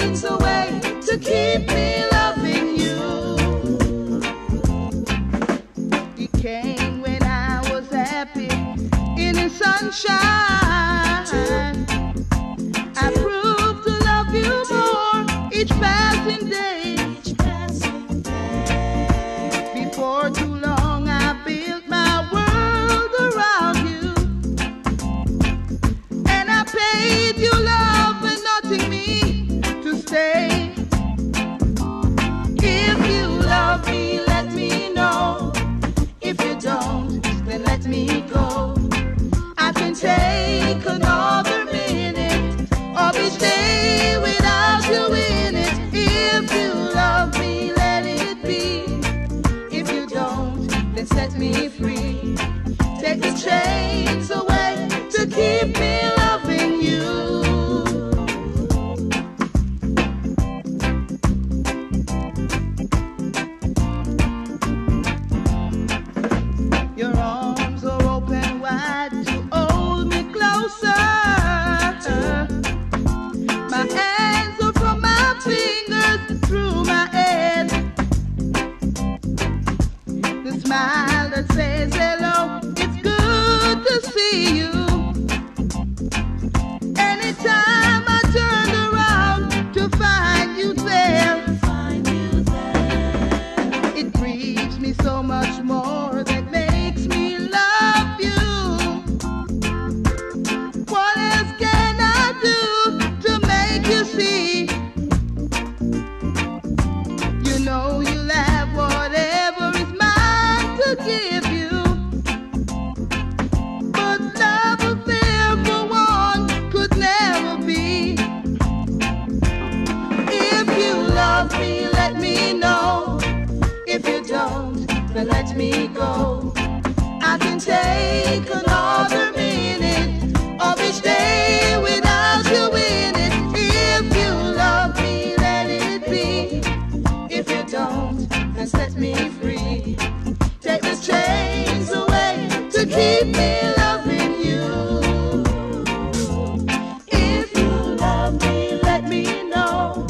seems a way to keep me loving you. He came when I was happy in the sunshine. mi. take another minute of each day without you in it. If you love me, let it be. If you don't, then set me free. Take the chains away to keep me loving you. If you love me, let me know.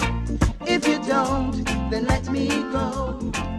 If you don't, then let me go.